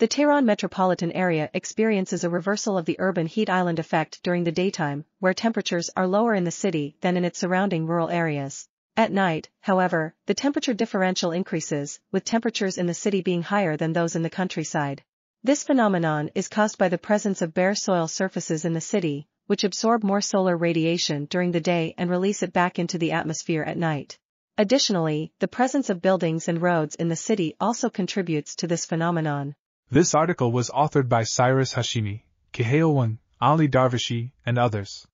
The Tehran metropolitan area experiences a reversal of the urban heat island effect during the daytime, where temperatures are lower in the city than in its surrounding rural areas. At night, however, the temperature differential increases, with temperatures in the city being higher than those in the countryside. This phenomenon is caused by the presence of bare soil surfaces in the city, which absorb more solar radiation during the day and release it back into the atmosphere at night. Additionally, the presence of buildings and roads in the city also contributes to this phenomenon. This article was authored by Sirous Haashemi, Qihao Ali Darvishi, and others.